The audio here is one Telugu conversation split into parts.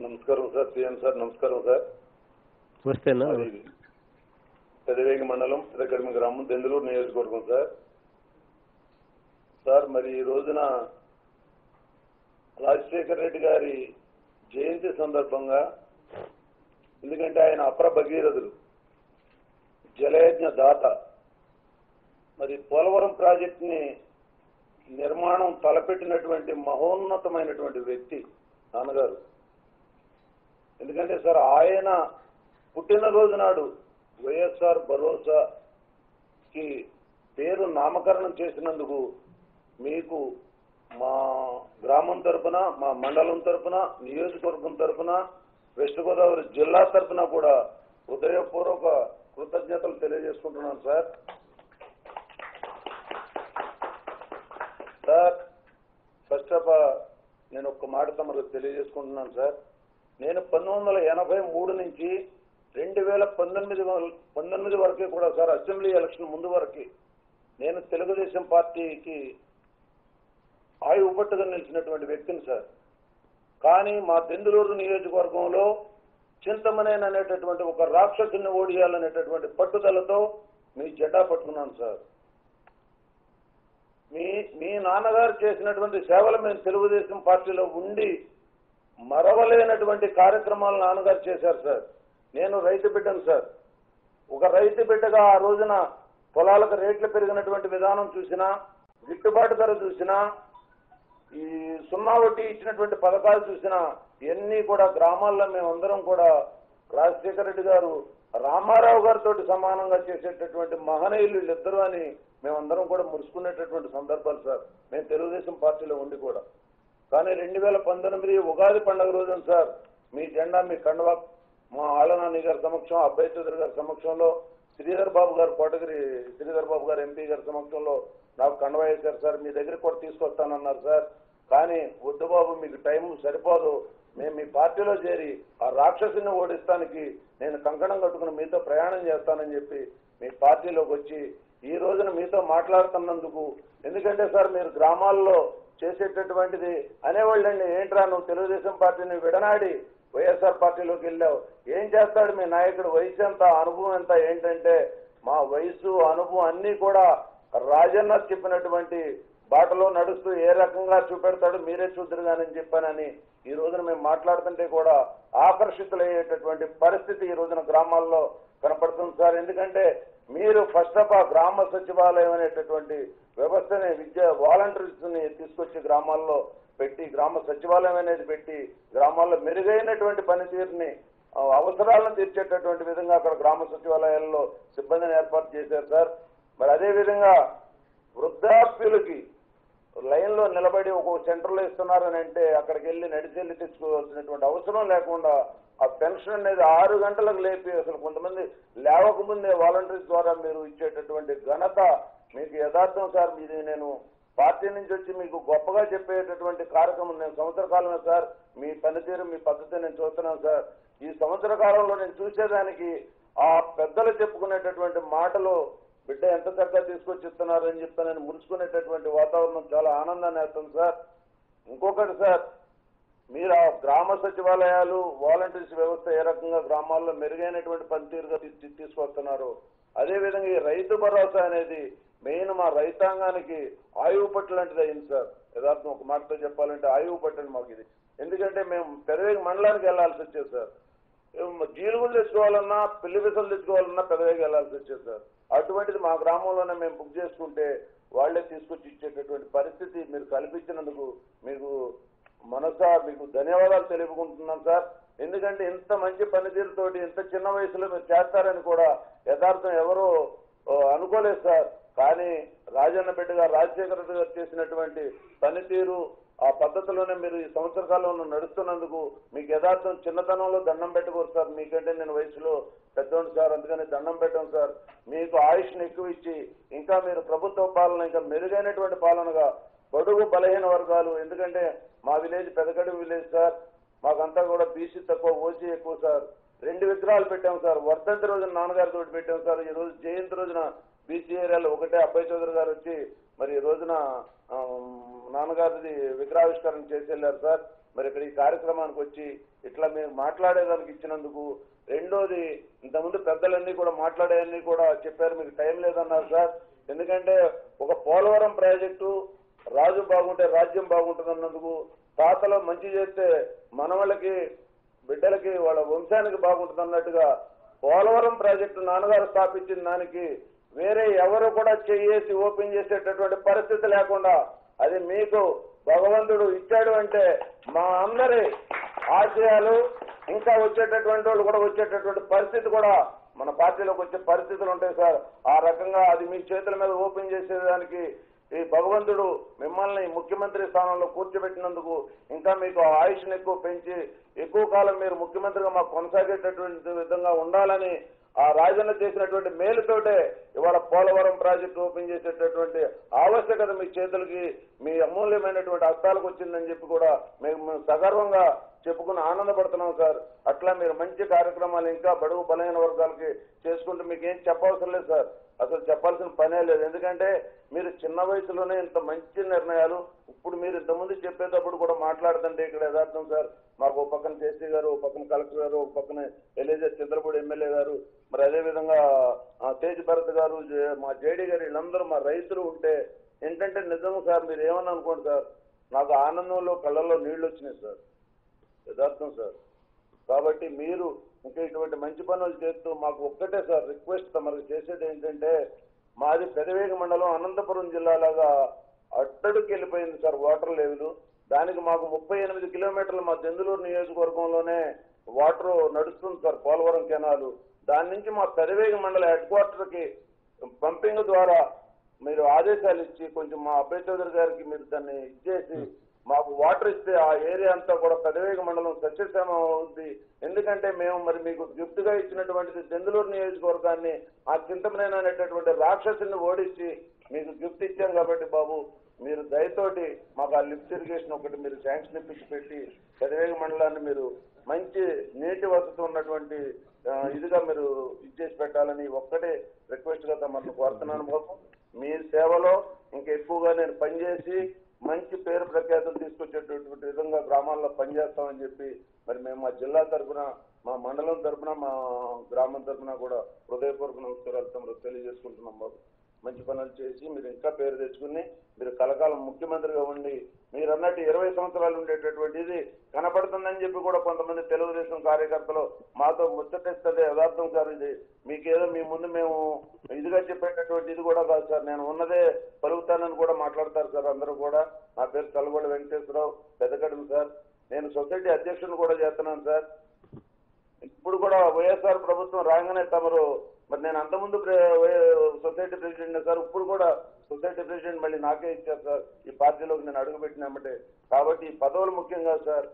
నమస్కారం సార్ సీఎం సార్ నమస్కారం సార్. అది పెదవేగి మండలం పెదకడిమి గ్రామం దెందులూరు నియోజకవర్గం సార్. సార్ మరి ఈ రోజున రాజశేఖర రెడ్డి గారి జయంతి సందర్భంగా ఎందుకంటే ఆయన అప్ర భగీరథుడు జలయజ్ఞ దాత మరి పోలవరం ప్రాజెక్టుని నిర్మాణం తలపెట్టినటువంటి మహోన్నతమైనటువంటి వ్యక్తి నాన్నగారు. ఎందుకంటే సార్ ఆయన పుట్టినరోజు నాడు వైఎస్ఆర్ భరోసాకి పేరు నామకరణం చేసినందుకు మీకు మా గ్రామం తరఫున మా మండలం తరపున నియోజకవర్గం తరఫున వెస్ట్ గోదావరి జిల్లా తరఫున కూడా హృదయపూర్వక కృతజ్ఞతలు తెలియజేసుకుంటున్నాను sir. Sir first of all నేను ఒక్క మాట తమకు తెలియజేసుకుంటున్నాను సార్. నేను పంతొమ్మిది వందల ఎనభై మూడు నుంచి రెండు వేల పంతొమ్మిది పంతొమ్మిది వరకే కూడా సార్ అసెంబ్లీ ఎలక్షన్ ముందు వరకు నేను తెలుగుదేశం పార్టీకి ఆయు పట్టుగా నిలిచినటువంటి వ్యక్తిని సార్. కానీ మా దెందులూరు నియోజకవర్గంలో చింతమనేని అనేటటువంటి ఒక రాక్షసుని ఓడియాలనేటటువంటి పట్టుదలతో మీ జెండా పట్టుకున్నాను సార్. మీ మీ నాన్నగారు చేసినటువంటి సేవలు మేము తెలుగుదేశం పార్టీలో ఉండి మరవలేనటువంటి కార్యక్రమాలు నాన్నగారు చేశారు సార్. నేను రైతు బిడ్డను సార్. ఒక రైతు బిడ్డగా ఆ రోజున పొలాలకు రేట్లు పెరిగినటువంటి విధానం చూసినా గిట్టుబాటు ధర చూసినా ఈ సున్నా వడ్డీ ఇచ్చినటువంటి పథకాలు చూసినా ఇవన్నీ కూడా గ్రామాల్లో మేమందరం కూడా రాజశేఖర రెడ్డి గారు రామారావు గారితో సమానంగా చేసేటటువంటి మహనీయులు వీళ్ళిద్దరూ అని మేమందరం కూడా మురుసుకునేటటువంటి సందర్భాలు సార్. మేము తెలుగుదేశం పార్టీలో ఉండి కూడా. కానీ రెండు వేల పంతొమ్మిది ఉగాది పండుగ రోజున సార్ మీ జెండా మీ కండవా మా ఆలనాని గారి సమక్షం అబ్బాయి చౌదరి గారి సమక్షంలో శ్రీధర్ బాబు గారు కోటగిరి శ్రీధర్ బాబు గారు ఎంపీ గారి సమక్షంలో నాకు కండవా వేశారు సార్. మీ దగ్గర కూడా తీసుకొస్తానన్నారు సార్. కానీ వద్దు బాబు మీకు టైం సరిపోదు. మేము మీ పార్టీలో చేరి ఆ రాక్షసుని ఓడిస్తానికి నేను కంకణం కట్టుకుని మీతో ప్రయాణం చేస్తానని చెప్పి మీ పార్టీలోకి వచ్చి ఈ రోజున మీతో మాట్లాడుతున్నందుకు ఎందుకంటే సార్ మీరు గ్రామాల్లో చేసేటటువంటిది అనేవాళ్ళండి. ఏంట్రా నువ్వు తెలుగుదేశం పార్టీని విడనాడి వైఎస్ఆర్ పార్టీలోకి వెళ్ళావు? ఏం చేస్తాడు మీ నాయకుడు? వయసు ఎంత? అనుభవం ఎంత? ఏంటంటే మా వయసు అనుభవం అన్నీ కూడా రాజన్న చెప్పినటువంటి బాటలో నడుస్తూ ఏ రకంగా చూపెడతాడు మీరే చూద్దరుగానని చెప్పానని ఈ రోజున మేము మాట్లాడుతుంటే కూడా ఆకర్షితులయ్యేటటువంటి పరిస్థితి ఈ రోజున గ్రామాల్లో కనపడుతుంది సార్. ఎందుకంటే మీరు ఫస్ట్ ఆఫ్ ఆల్ గ్రామ సచివాలయం అనేటటువంటి వ్యవస్థని విద్య వాలంటీర్స్ని తీసుకొచ్చి గ్రామాల్లో పెట్టి గ్రామ సచివాలయం అనేది పెట్టి గ్రామాల్లో మెరుగైనటువంటి పనితీరుని అవసరాలను తీర్చేటటువంటి విధంగా అక్కడ గ్రామ సచివాలయాల్లో సిబ్బందిని ఏర్పాటు చేశారు సార్. మరి అదేవిధంగా వృద్ధాప్యులకి లైన్లో నిలబడి ఒక సెంటర్లో ఇస్తున్నారని అంటే అక్కడికి వెళ్ళి నడిచెళ్ళి తెచ్చుకోవాల్సినటువంటి అవసరం లేకుండా ఆ పెన్షన్ అనేది ఆరు గంటలకు లేపి అసలు కొంతమంది లేవకముందే వాలంటీర్స్ ద్వారా మీరు ఇచ్చేటటువంటి ఘనత మీకు యథార్థం సార్. ఇది నేను పార్టీ నుంచి వచ్చి మీకు గొప్పగా చెప్పేటటువంటి కార్యక్రమం నేను సంవత్సర కాలమే సార్. మీ పనితీరు మీ పద్ధతి నేను చూస్తున్నాను సార్. ఈ సంవత్సర కాలంలో నేను చూసేదానికి ఆ పెద్దలు చెప్పుకునేటటువంటి మాటలు బిడ్డ ఎంత చక్కగా తీసుకొచ్చి ఇస్తున్నారని అని నేను మురుచుకునేటటువంటి వాతావరణం చాలా ఆనందాన్ని వేస్తుంది సార్. ఇంకొకటి సార్ మీరు ఆ గ్రామ సచివాలయాలు వాలంటీర్స్ వ్యవస్థ ఏ రకంగా గ్రామాల్లో మెరుగైనటువంటి పనితీరుగా తీసుకొస్తున్నారు? అదేవిధంగా ఈ రైతు భరోసా అనేది మెయిన్ మా రైతాంగానికి ఆయువు పట్టు లాంటిది అయింది సార్. యథార్థం ఒక మాటతో చెప్పాలంటే ఆయువు పట్టండి మాకు ఇది. ఎందుకంటే మేము పెదవేగ మండలానికి వెళ్ళాల్సి వచ్చేది సార్. జీలుగులు తెచ్చుకోవాలన్నా పిల్లి విసలు తెచ్చుకోవాలన్నా పెదవేగి వెళ్ళాల్సి వచ్చేది సార్. అటువంటిది మా గ్రామంలోనే మేము బుక్ చేసుకుంటే వాళ్ళే తీసుకొచ్చి ఇచ్చేటటువంటి పరిస్థితి మీరు కల్పించినందుకు మీకు మనసా మీకు ధన్యవాదాలు తెలుపుకుంటున్నాం సార్. ఎందుకంటే ఇంత మంచి పనితీరుతోటి ఇంత చిన్న వయసులో మీరు చేస్తారని కూడా యథార్థం ఎవరో అనుకోలేదు సార్. కానీ రాజన్న బిడ్డ గారు రాజశేఖర రెడ్డి గారు చేసినటువంటి పనితీరు ఆ పద్ధతిలోనే మీరు ఈ సంవత్సర కాలంలో నడుస్తున్నందుకు మీకు యథార్థం చిన్నతనంలో దండం పెట్టుకోరు సార్. మీకంటే నేను వయసులో పెద్దోండి సార్ అందుకని దండం పెట్టాం సార్. మీకు ఆయుష్ని ఎక్కువ ఇచ్చి ఇంకా మీరు ప్రభుత్వ పాలన ఇంకా మెరుగైనటువంటి పాలనగా బడుగు బలహీన వర్గాలు ఎందుకంటే మా విలేజ్ పెదగడుగు విలేజ్ సార్. మాకంతా కూడా బీసీ తక్కువ ఓసీ ఎక్కువ సార్. రెండు విగ్రహాలు పెట్టాం సార్. వర్ధంతి రోజున నాన్నగారి తోటి పెట్టాం సార్. ఈ రోజు జయంతి రోజున బీసీ ఏరియాలో ఒకటే అబ్బాయి చౌదరి గారు వచ్చి మరి ఈ రోజున నాన్నగారిది విగ్రహావిష్కరణ చేసి వెళ్ళారు సార్. మరి ఇక్కడ ఈ కార్యక్రమానికి వచ్చి ఇట్లా మేము మాట్లాడేదానికి ఇచ్చినందుకు రెండోది ఇంతకుముందు పెద్దలన్నీ కూడా మాట్లాడేవన్నీ కూడా చెప్పారు. మీకు టైం లేదన్నారు సార్. ఎందుకంటే ఒక పోలవరం ప్రాజెక్టు రాజు బాగుంటే రాజ్యం బాగుంటుంది అన్నందుకు తాతలో మంచి చేస్తే మనవలకి బిడ్డలకి వాళ్ళ వంశానికి బాగుంటుంది అన్నట్టుగా పోలవరం ప్రాజెక్టు నాన్నగారు స్థాపించిన దానికి వేరే ఎవరు కూడా చేసి ఓపెన్ చేసేటటువంటి పరిస్థితి లేకుండా అది మీకు భగవంతుడు ఇచ్చాడు అంటే మా అందరి ఆశయాలు ఇంకా వచ్చేటటువంటి వాళ్ళు కూడా వచ్చేటటువంటి పరిస్థితి కూడా మన పార్టీలోకి వచ్చే పరిస్థితులు ఉంటాయి సార్. ఆ రకంగా అది మీ చేతుల మీద ఓపెన్ చేసేదానికి ఈ భగవంతుడు మిమ్మల్ని ముఖ్యమంత్రి స్థానంలో కూర్చోబెట్టినందుకు ఇంకా మీకు ఆయుష్ని ఎక్కువ పెంచి ఎక్కువ కాలం మీరు ముఖ్యమంత్రిగా మాకు కొనసాగేటటువంటి విధంగా ఉండాలని ఆ రాజన్న చేసినటువంటి మేలుతోటే ఇవాళ పోలవరం ప్రాజెక్టు ఓపెన్ చేసేటటువంటి ఆవశ్యకత మీ చేతులకి మీ అమూల్యమైనటువంటి హస్తాలకు వచ్చిందని చెప్పి కూడా మేము సగర్వంగా చెప్పుకుని ఆనందపడుతున్నాం సార్. అట్లా మీరు మంచి కార్యక్రమాలు ఇంకా బడుగు బలహీన వర్గాలకి చేసుకుంటూ మీకు ఏం చెప్పవసరం లేదు సార్. అసలు చెప్పాల్సిన పనే లేదు. ఎందుకంటే మీరు చిన్న వయసులోనే ఇంత మంచి నిర్ణయాలు ఇప్పుడు మీరు ఇంతకుముందు చెప్పేటప్పుడు కూడా మాట్లాడుతుంటే ఇక్కడ యథార్థం సార్ మాకు ఒక పక్కన జేసీ గారు ఒక పక్కన కలెక్టర్ గారు ఒక పక్కన ఎలిజర్ చంద్రపూడి ఎమ్మెల్యే గారు మరి అదే విధంగా తేజ్ భరత్ గారు గారు మా జేడీ గారు వీళ్ళందరూ మా రైతులు ఉంటే ఏంటంటే నిజం సార్ మీరు ఏమని అనుకోండి సార్ నాకు ఆనందంలో కళ్ళల్లో నీళ్ళు వచ్చినాయి సార్. యథార్థం సార్. కాబట్టి మీరు ఇంకా ఇటువంటి మంచి పనులు చేస్తూ మాకు ఒక్కటే సార్ రిక్వెస్ట్ మనకు చేసేది ఏంటంటే మాది పెదవేగ మండలం అనంతపురం జిల్లాలాగా అట్టడికి వెళ్ళిపోయింది సార్ వాటర్ లెవెల్. దానికి మాకు ముప్పై ఎనిమిది కిలోమీటర్లు మా దెందులూరు నియోజకవర్గంలోనే వాటర్ నడుస్తుంది సార్ పోలవరం కెనాలు. దాని నుంచి మా పెదవేగ మండల హెడ్ క్వార్టర్కి పంపింగ్ ద్వారా మీరు ఆదేశాలు ఇచ్చి కొంచెం మా అభయ చౌదరి గారికి మీరు దాన్ని ఇచ్చేసి మాకు వాటర్ ఇస్తే ఆ ఏరియా అంతా కూడా పెదవేగ మండలం సస్యశ్యామం అవుద్ది. ఎందుకంటే మేము మరి మీకు గిఫ్ట్గా ఇచ్చినటువంటిది దెందులూరు నియోజకవర్గాన్ని ఆ చింతమనేని అనేటటువంటి రాక్షసుని ఓడించి మీకు గిఫ్ట్ ఇచ్చాం కాబట్టి బాబు మీరు దయతోటి మాకు ఆ లిఫ్ట్ ఇరిగేషన్ ఒకటి మీరు శాంక్షన్ ఇప్పించి పెట్టి పెదవేగ మండలాన్ని మీరు మంచి నీటి వసతి ఉన్నటువంటి ఇదిగా మీరు ఇచ్చేసి పెట్టాలని ఒక్కటే రిక్వెస్ట్గా తమను కోరుతున్నాను బాబు. మీ సేవలో ఇంకా ఎక్కువగా నేను పనిచేసి మంచి పేరు ప్రఖ్యాతులు తీసుకొచ్చేటటువంటి విధంగా గ్రామాల్లో పనిచేస్తామని చెప్పి మరి మేము మా జిల్లా తరఫున మా మండలం తరఫున మా గ్రామం తరఫున కూడా హృదయపూర్వక నమస్కారాలు తమరు తెలియజేసుకుంటున్నాం బాబు. మంచి పనులు చేసి మీరు ఇంకా పేరు తెచ్చుకుని మీరు కలకాలం ముఖ్యమంత్రిగా ఉండి మీరు అన్నట్టు ఇరవై సంవత్సరాలు ఉండేటటువంటి ఇది కనపడుతుందని చెప్పి కూడా కొంతమంది తెలుగుదేశం కార్యకర్తలు మాతో ముచ్చటిస్తుంది యథార్థం సార్ ఇది. మీకేదో మీ ముందు మేము ఇదిగా చెప్పేటటువంటి ఇది కూడా కాదు సార్. నేను ఉన్నదే పలుకుతానని కూడా మాట్లాడతారు సార్ అందరూ కూడా. నా పేరు తలగొండ వెంకటేశ్వరరావు పెద్దకడుగు సార్. నేను సొసైటీ అధ్యక్షుడు కూడా చేస్తున్నాను సార్. ఇప్పుడు కూడా వైఎస్ఆర్ ప్రభుత్వం రాగానే తమరు మరి నేను అంతకుముందు సొసైటీ ప్రెసిడెంట్ సార్ ఇప్పుడు కూడా సొసైటీ ప్రెసిడెంట్ మళ్ళీ నాకే ఇచ్చారు సార్. ఈ పార్టీలోకి నేను అడుగుపెట్టినామంటే కాబట్టి ఈ పదవులు ముఖ్యంగా సార్.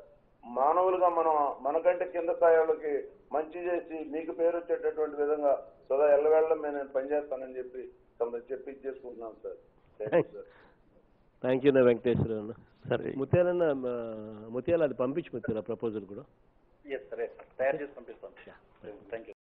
మానవులుగా మనం మనకంటే కింద స్థాయి వాళ్ళకి మంచి చేసి మీకు పేరు వచ్చేటటువంటి విధంగా సదా ఎల్లవేళ్ళ నేను పనిచేస్తానని చెప్పి చెప్పి ఇచ్చేసుకుంటున్నాను సార్. థ్యాంక్ యూ నా వెంకటేశ్వర అన్న. సరే ముత్యాలన్న ముత్యాల అది పంపించి ముత్యాల ప్రపోజల్ కూడా. ఎస్ సరే తయారు చేసి పంపిస్తాం. Thank you